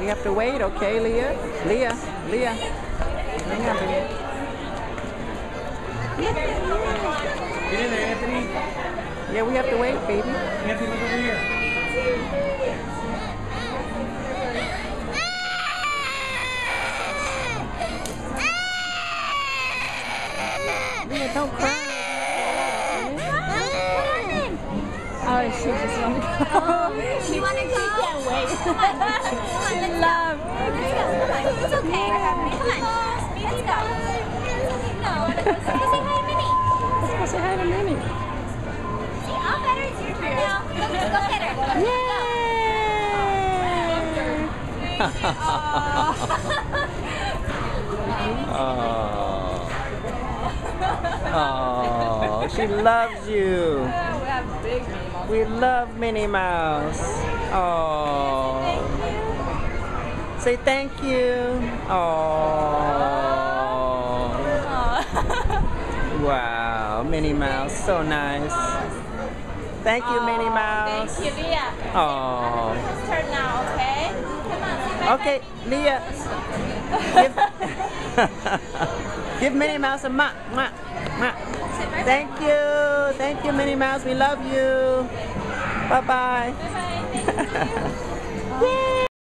We have to wait, okay, Leah? Leah, Leah. Hang on. Get in there, Anthony. Yeah, we have to wait, baby. Anthony, look over here. Leah, don't cry. Oh, oh, she just wanted to go. She go? She can't wait. She love. Let's go. Come on. It's okay. Come on. Let's go. No. Let's go say hi to Minnie. Let's go say hi to Minnie. See, I'll bet her. It's your turn now. Go, go get her. Oh. oh, she loves you. we have big name We love Minnie Mouse. Oh. Say thank you. Oh. Wow, Minnie Mouse, so nice. Thank you, Minnie Mouse. Thank you, Leah. Oh. Turn now, okay? Come on. Okay, Leah. Give, give Minnie Mouse a ma, ma, ma. Thank you. Thank you, Minnie Mouse. We love you. Bye bye. Bye. Yay!